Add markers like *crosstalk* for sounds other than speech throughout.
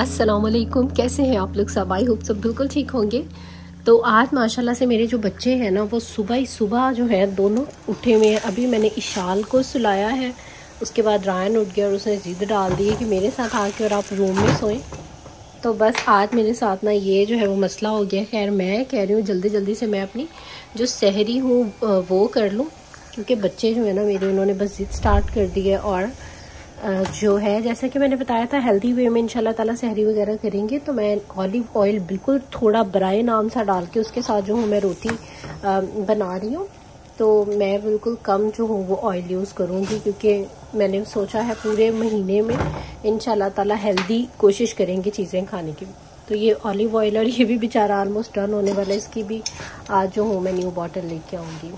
अस्सलाम वालेकुम कैसे हैं आप लोग सब? आई होप सब बिल्कुल ठीक होंगे। तो आज माशाल्लाह से मेरे जो बच्चे हैं ना, वो सुबह ही सुबह जो है, दोनों उठे हुए हैं। अभी मैंने इशाल को सुलाया है। उसके बाद रायन उठ गया और उसने ज़िद डाल दी है कि मेरे साथ आके और आप रूम में सोएँ। तो बस आज मेरे साथ ना ये जो है, वो मसला हो गया। खैर, मैं कह रही हूँ जल्दी जल्दी से मैं अपनी जो सहरी हूँ वो कर लूँ। क्योंकि बच्चे जो है ना, मेरे, उन्होंने बस ज़िद स्टार्ट कर दी है और जो है, जैसा कि मैंने बताया था हेल्दी वे में इंशाल्लाह ताला सहरी वगैरह करेंगे तो मैं ऑलिव ऑयल बिल्कुल थोड़ा बराए नाम सा डाल के उसके साथ जो हूँ, मैं रोटी बना रही हूँ। तो मैं बिल्कुल कम जो हूँ, वो ऑयल यूज़ करूँगी, क्योंकि मैंने सोचा है पूरे महीने में इन ताला हेल्दी कोशिश करेंगे चीज़ें खाने की। तो ये ऑलिव ऑयल और ये भी बेचारा ऑलमोस्ट डन होने वाला है, इसकी भी आज जो हूँ, मैं न्यू बॉटल लेके आऊँगी।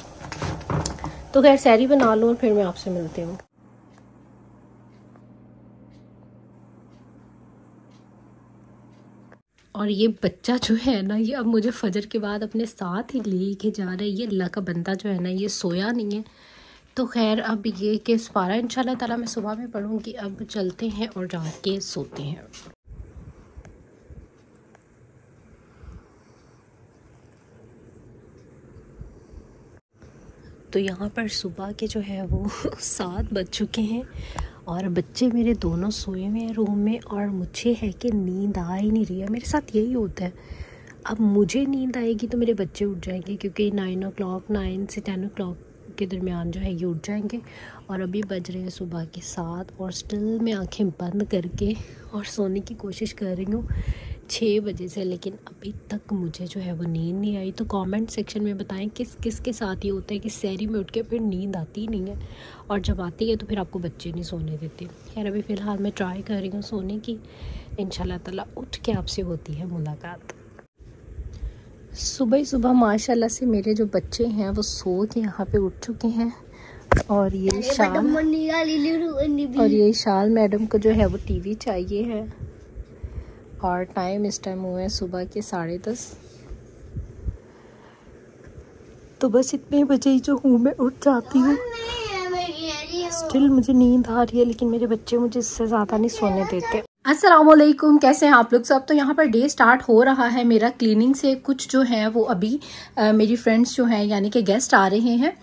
तो खैर सैरी बना लूँ और फिर मैं आपसे मिलती हूँ। और ये बच्चा जो है ना, ये अब मुझे फजर के बाद अपने साथ ही ले के जा रहा है। ये अल्लाह का बंदा जो है ना, ये सोया नहीं है। तो खैर, अब ये कि पारा इन ताला मैं सुबह में पढ़ूँगी अब चलते हैं और जाके सोते हैं। तो यहाँ पर सुबह के जो है वो *laughs* सात बज चुके हैं। और बच्चे मेरे दोनों सोए हुए हैं रूम में और मुझे है कि नींद आ ही नहीं रही है। मेरे साथ यही होता है। अब मुझे नींद आएगी तो मेरे बच्चे उठ जाएँगे क्योंकि नाइन ओ क्लाक नाइन से टेन ओ क्लाक के दरमियान जो है ये उठ जाएँगे। और अभी बज रहे हैं सुबह के साथ और स्टिल मैं आँखें बंद करके और सोने की कोशिश कर रही हूँ छः बजे से लेकिन अभी तक मुझे जो है वो नींद नहीं आई। तो कमेंट सेक्शन में बताएँ किस किस के साथ ये होता है कि सैरी में उठ के फिर नींद आती नहीं है। और जब आती है तो फिर आपको बच्चे नहीं सोने देते। खैर अभी फ़िलहाल मैं ट्राई कर रही हूँ सोने की। इन ताला उठ के आपसे होती है मुलाकात। सुबह सुबह माशाल्लाह से मेरे जो बच्चे हैं वो सो के यहाँ पे उठ चुके हैं। और ये शाल और ये शाल मैडम को जो है वो टीवी चाहिए है। और टाइम इस टाइम हुए हैं सुबह के साढ़े दस। तो बस इतने बजे ही जो हूँ मैं उठ जाती हूँ। स्टिल मुझे नींद आ रही है लेकिन मेरे बच्चे मुझे इससे ज़्यादा नहीं सोने देते। असलकुम कैसे हैं आप लोग सब? तो यहाँ पर डे स्टार्ट हो रहा है मेरा क्लीनिंग से। कुछ जो है वो अभी आ, मेरी फ्रेंड्स जो हैं यानी कि गेस्ट आ रहे हैं।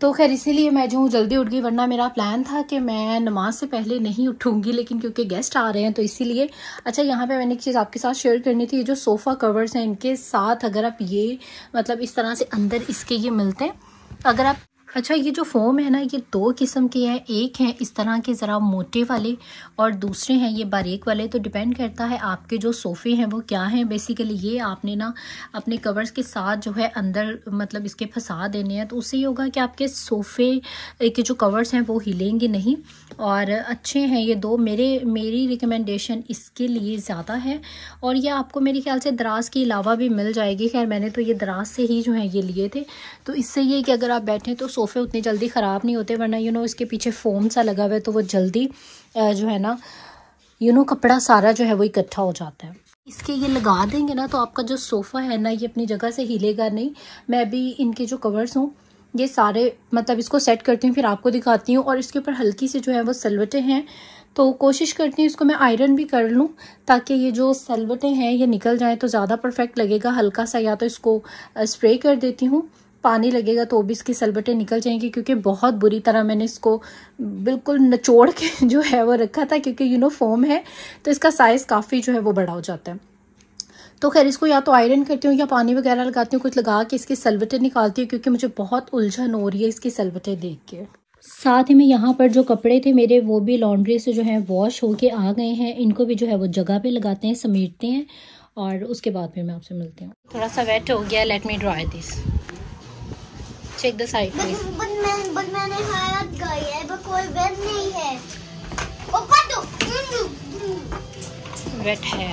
तो खैर, इसीलिए मैं जो हूँ, जल्दी उठ गई, वरना मेरा प्लान था कि मैं नमाज़ से पहले नहीं उठूँगी, लेकिन क्योंकि गेस्ट आ रहे हैं तो इसीलिए। अच्छा यहाँ पे मैंने एक चीज़ आपके साथ शेयर करनी थी जो सोफ़ा कवर्स हैं, इनके साथ अगर आप ये मतलब इस तरह से अंदर इसके ये मिलते हैं, अगर आप अच्छा ये जो फोम है ना, ये दो किस्म के हैं। एक है इस तरह के ज़रा मोटे वाले और दूसरे हैं ये बारीक वाले। तो डिपेंड करता है आपके जो सोफ़े हैं वो क्या हैं। बेसिकली ये आपने ना अपने कवर्स के साथ जो है अंदर मतलब इसके फंसा देने हैं। तो उससे ये होगा कि आपके सोफ़े के जो कवर्स हैं वो हिलेंगे नहीं। और अच्छे हैं ये दो। मेरे, मेरी रिकमेंडेशन इसके लिए ज़्यादा है। और ये आपको मेरे ख्याल से दराज के अलावा भी मिल जाएगी। खैर, मैंने तो ये दराज से ही जो है ये लिए थे। तो इससे ये कि अगर आप बैठें तो सोफ़े उतनी जल्दी ख़राब नहीं होते, वरना यू नो इसके पीछे फोम सा लगा हुआ है तो वो जल्दी जो है ना यू नो कपड़ा सारा जो है वो इकट्ठा हो जाता है। इसके ये लगा देंगे ना तो आपका जो सोफ़ा है ना, ये अपनी जगह से हिलेगा नहीं। मैं भी इनके जो कवर्स हूँ, ये सारे मतलब इसको सेट करती हूँ, फिर आपको दिखाती हूँ, और इसके ऊपर हल्की सी जो है वो सलवटें हैं। तो कोशिश करती हूँ, इसको मैं आयरन भी कर लूँ, ताकि ये जो सलवटें हैं, ये निकल जाएँ तो ज़्यादा परफेक्ट लगेगा। हल्का सा या तो इसको स्प्रे कर देती हूँ। पानी लगेगा तो भी इसकी सलबटें निकल जाएँगी, क्योंकि बहुत बुरी तरह मैंने इसको बिल्कुल नचोड़ के *laughs* जो है वो रखा था, क्योंकि यू नो फोम है तो इसका साइज़ काफ़ी जो है वो बड़ा हो जाता है। तो खैर, इसको या तो आयरन करती हूँ या पानी वगैरह लगाती हूँ, कुछ लगा के इसकी सलबटें निकालती हूँ, क्योंकि मुझे बहुत उलझन हो रही है इसकी सलबटें देख के। साथ ही में यहाँ पर जो कपड़े थे मेरे, वो भी लॉन्ड्री से जो है वॉश होके आ गए हैं। इनको भी जो है वो जगह पे लगाते हैं, समेटते हैं, और उसके बाद फिर मैं आपसे मिलती हूँ। थोड़ा सा वेट हो गया let me dry this check the side please but मैं बट मैंने हालत गई है पर कोई वेट नहीं है। ऊपर दो। वेट है।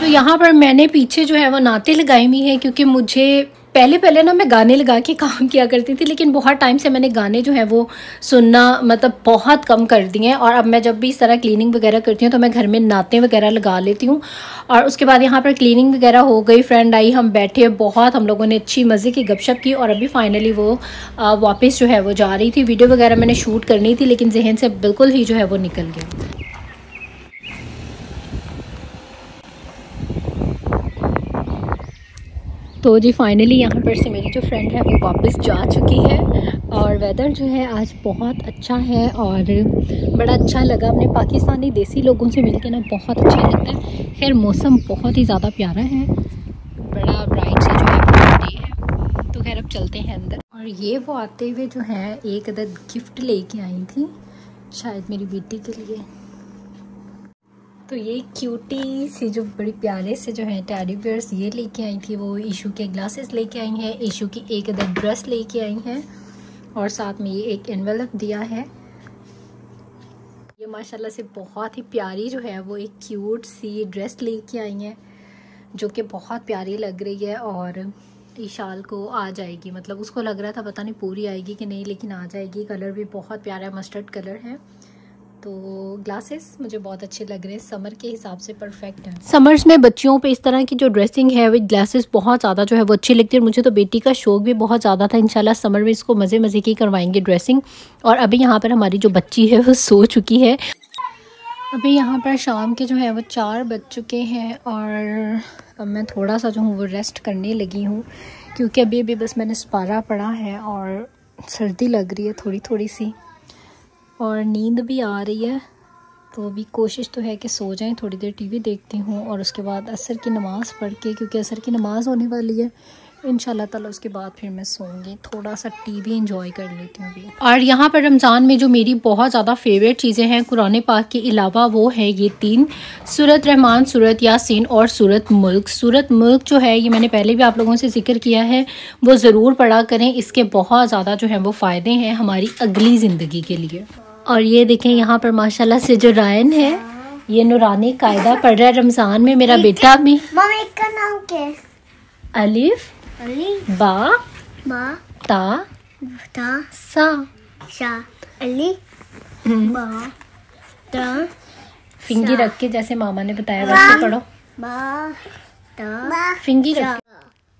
तो यहाँ पर मैंने पीछे जो है वो नाते लगाई हुई है क्योंकि मुझे पहले पहले ना मैं गाने लगा के काम किया करती थी, लेकिन बहुत टाइम से मैंने गाने जो है वो सुनना मतलब बहुत कम कर दिए हैं। और अब मैं जब भी इस तरह क्लीनिंग वगैरह करती हूँ तो मैं घर में नाते वगैरह लगा लेती हूँ। और उसके बाद यहाँ पर क्लीनिंग वगैरह हो गई फ्रेंड आई, हम बैठे बहुत, हम लोगों ने अच्छी मज़े की गपशप की। और अभी फाइनली वो वापस जो है वो जा रही थी। वीडियो वगैरह मैंने शूट करनी थी, लेकिन जहन से बिल्कुल ही जो है वो निकल गया। तो जी फाइनली यहाँ पर से मेरी जो फ्रेंड है, वो वापस जा चुकी है। और वेदर जो है आज बहुत अच्छा है और बड़ा अच्छा लगा अपने पाकिस्तानी देसी लोगों से मिलकर ना बहुत अच्छा लगता है। खैर, मौसम बहुत ही ज़्यादा प्यारा है। बड़ा ब्राइट सा जो है है। तो खैर, अब चलते हैं अंदर। और ये वो आते हुए जो है, एक अदर गिफ्ट लेके आई थी, शायद मेरी बेटी के लिए। तो ये क्यूटी सी जो बड़ी प्यारे से जो है टैडी बियर्स ये लेके आई थी, वो ईशू के ग्लासेस लेके आई हैं ईशू की एक अदर ड्रेस लेके आई हैं और साथ में ये एक एनवेलप दिया है। ये माशाल्लाह से बहुत ही प्यारी जो है वो एक क्यूट सी ड्रेस लेके आई हैं, जो कि बहुत प्यारी लग रही है और ईशाल को आ जाएगी। मतलब उसको लग रहा था पता नहीं पूरी आएगी कि नहीं, लेकिन आ जाएगी। कलर भी बहुत प्यारा मस्टर्ड कलर है। तो ग्लासेस मुझे बहुत अच्छे लग रहे हैं। समर के हिसाब से परफेक्ट है। समर्स में बच्चियों पे इस तरह की जो ड्रेसिंग है विद ग्लासेस बहुत ज़्यादा जो है वो अच्छी लगती है। मुझे तो बेटी का शौक भी बहुत ज़्यादा था। इंशाल्लाह समर में इसको मज़े मज़े की करवाएँगे ड्रेसिंग और अभी यहाँ पर हमारी जो बच्ची है वो सो चुकी है। अभी यहाँ पर शाम के जो है वो चार बज चुके हैं। और अब मैं थोड़ा सा जो हूँ वो रेस्ट करने लगी हूँ। क्योंकि अभी अभी बस मैंने स्पारा पड़ा है और सर्दी लग रही है थोड़ी थोड़ी सी। और नींद भी आ रही है तो अभी कोशिश तो है कि सो जाएँ, थोड़ी देर टीवी देखती हूँ और उसके बाद असर की नमाज़ पढ़ के, क्योंकि असर की नमाज़ होने वाली है इन ताला उसके बाद फिर मैं सोऊँगी। थोड़ा सा टीवी इंजॉय कर लेती हूँ अभी। और यहाँ पर रमज़ान में जो मेरी बहुत ज़्यादा फेवरेट चीज़ें हैं, कुरान पाक के अलावा वो है ये तीन। सूरत रहमान, सूरत यासीन और सूरत मुल्क। सूरत मुल्क जो है, ये मैंने पहले भी आप लोगों से ज़िक्र किया है, वो ज़रूर पढ़ा करें। इसके बहुत ज़्यादा जो है वो फ़ायदे हैं हमारी अगली ज़िंदगी के लिए। और ये देखें यहाँ पर माशाल्लाह से जो रायन है ये नूरानी कायदा पढ़ रहा है रमज़ान में मेरा बेटा भी। का नाम क्या अलिफ बा बा। ता ता। सा। शा। अली। हम्म। बा। ता। फिंगी रख के जैसे मामा ने बताया वैसे पढ़ो। बा। ता। फिंगी रख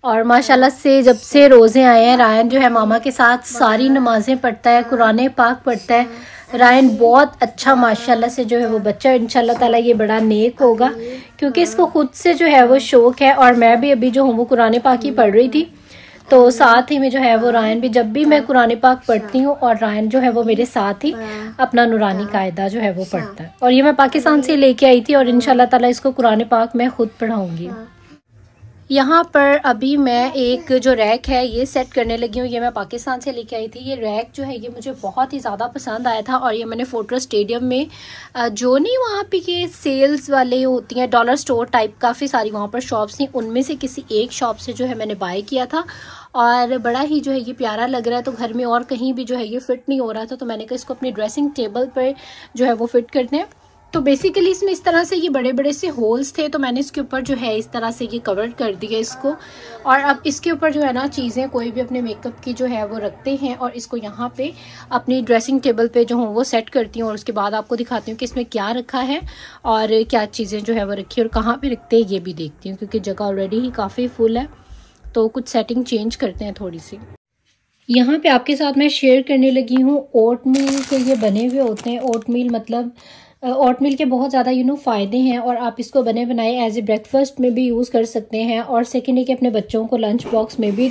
और माशाल्लाह से जब से रोज़े आए हैं रायन जो है मामा के साथ सारी नमाजें पढ़ता है कुरान पाक पढ़ता है। रायन बहुत अच्छा माशाल्लाह से जो है वो बच्चा, इंशाल्लाह ताला ये बड़ा नेक होगा, क्योंकि इसको खुद से जो है वो शौक है, और मैं भी अभी जो हूँ वो कुरान पाक ही पढ़ रही थी। तो साथ ही में जो है वो रायन भी, जब भी मैं कुरान पाक पढ़ती हूँ, और रायन जो है वो मेरे साथ ही अपना नूरानी कायदा जो है वो पढ़ता है। और ये मैं पाकिस्तान से लेके आई थी, और इनशाला ताला इसको कुरान पाक मैं खुद पढ़ाऊँगी। यहाँ पर अभी मैं एक जो रैक है, ये सेट करने लगी हूँ। ये मैं पाकिस्तान से लेके आई थी। ये रैक जो है, ये मुझे बहुत ही ज़्यादा पसंद आया था और ये मैंने फ़ोटो स्टेडियम में जो नहीं वहाँ पे ये सेल्स वाले होती हैं डॉलर स्टोर टाइप काफ़ी सारी वहाँ पर शॉप्स थी। उनमें से किसी एक शॉप से जो है मैंने बाय किया था और बड़ा ही जो है ये प्यारा लग रहा है। तो घर में और कहीं भी जो है ये फिट नहीं हो रहा था तो मैंने कहा इसको अपनी ड्रेसिंग टेबल पर जो है वो फिट करते हैं। तो बेसिकली इसमें इस तरह से ये बड़े बड़े से होल्स थे तो मैंने इसके ऊपर जो है इस तरह से ये कवर कर दिया इसको। और अब इसके ऊपर जो है ना चीज़ें, कोई भी अपने मेकअप की जो है वो रखते हैं और इसको यहाँ पे अपनी ड्रेसिंग टेबल पे जो हूँ वो सेट करती हूँ और उसके बाद आपको दिखाती हूँ कि इसमें क्या रखा है और क्या चीज़ें जो है वो रखी और कहाँ पर रखते हैं, ये भी देखती हूँ क्योंकि जगह ऑलरेडी ही काफ़ी फुल है। तो कुछ सेटिंग चेंज करते हैं थोड़ी सी। यहाँ पे आपके साथ मैं शेयर करने लगी हूँ ओट मील के ये बने हुए होते हैं। ओट मील मतलब ओट मिल के बहुत ज़्यादा यू नो फ़ायदे हैं और आप इसको बने बनाए एज ए ब्रेकफास्ट में भी यूज़ कर सकते हैं और सेकेंड है कि अपने बच्चों को लंच बॉक्स में भी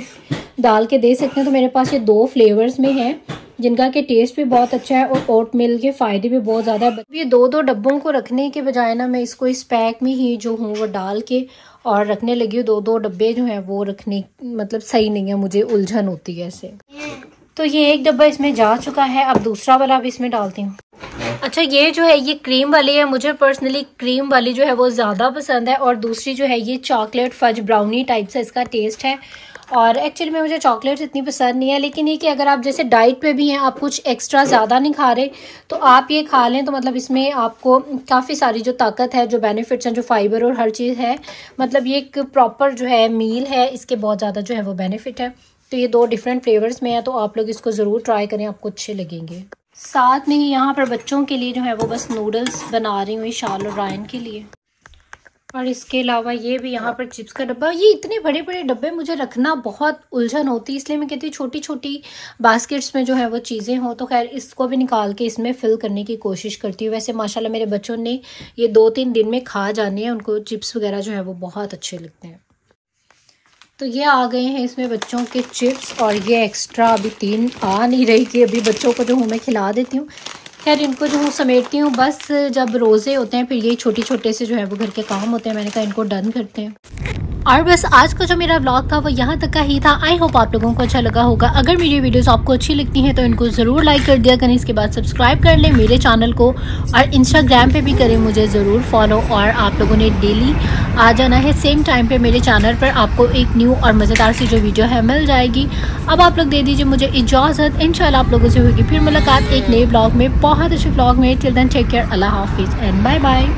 डाल के दे सकते हैं। तो मेरे पास ये दो फ्लेवर्स में है जिनका के टेस्ट भी बहुत अच्छा है और ओट मिल के फ़ायदे भी बहुत ज़्यादा है। ये दो दो डब्बों को रखने के बजाय ना मैं इसको इस पैक में ही जो हूँ वो डाल के और रखने लगी हूँ। दो दो डब्बे जो हैं वो रखने मतलब सही नहीं है मुझे उलझन होती है ऐसे। तो ये एक डब्बा इसमें जा चुका है अब दूसरा वाला भी इसमें डालती हूँ। अच्छा ये जो है, ये क्रीम वाली है, मुझे पर्सनली क्रीम वाली जो है, वो ज़्यादा पसंद है और दूसरी जो है, ये चॉकलेट फज ब्राउनी टाइप से इसका टेस्ट है। और एक्चुअली में, मुझे चॉकलेट्स इतनी पसंद नहीं है, लेकिन ये कि अगर आप जैसे डाइट पे भी हैं, आप कुछ एक्स्ट्रा ज़्यादा नहीं खा रहे तो आप ये खा लें तो मतलब इसमें आपको काफ़ी सारी जो ताकत है, जो बेनिफिट्स हैं, जो फाइबर और हर चीज़ है मतलब ये एक प्रॉपर जो है मील है, इसके बहुत ज़्यादा जो है, वो बेनिफिट है। तो ये दो डिफरेंट फ्लेवर्स में है तो आप लोग इसको ज़रूर ट्राई करें, आपको अच्छे लगेंगे। साथ में ही यहाँ पर बच्चों के लिए जो है वो बस नूडल्स बना रही हूँ शाल और रायन के लिए। और इसके अलावा ये भी यहाँ पर चिप्स का डब्बा। ये इतने बड़े बड़े डब्बे मुझे रखना बहुत उलझन होती है, इसलिए मैं कहती हूँ छोटी छोटी बास्केट्स में जो है वो चीज़ें हों तो खैर इसको भी निकाल के इसमें फिल करने की कोशिश करती हूँ। वैसे माशाल्लाह मेरे बच्चों ने ये दो तीन दिन में खा जाने हैं, उनको चिप्स वगैरह जो है वो बहुत अच्छे लगते हैं। तो ये आ गए हैं इसमें बच्चों के चिप्स और ये एक्स्ट्रा अभी तीन आ नहीं रही कि अभी बच्चों को जो हूँ मैं खिला देती हूँ। खैर, इनको जो हूँ समेटती हूँ, बस जब रोज़े होते हैं, फिर यही छोटे छोटे से जो है वो घर के काम होते हैं। मैंने कहा इनको डन करते हैं। और बस आज का जो मेरा ब्लॉग था वो यहाँ तक का ही था। आई होप आप लोगों को अच्छा लगा होगा। अगर मेरी वीडियोस आपको अच्छी लगती हैं तो इनको ज़रूर लाइक कर दिया करें। इसके बाद सब्सक्राइब कर लें मेरे चैनल को और इंस्टाग्राम पे भी करें मुझे ज़रूर फॉलो और आप लोगों ने डेली आ जाना है सेम टाइम पे मेरे चैनल पर। आपको एक न्यू और मज़ेदार सी जो वीडियो है मिल जाएगी। अब आप लोग दे दीजिए मुझे इजाज़त। इन आप लोगों से होगी फिर मुलाकात एक नए ब्लॉग में। बहुत अच्छे ब्लॉग में। टिल दैन टेक केयर अल्लाह हाफिज़। And bye bye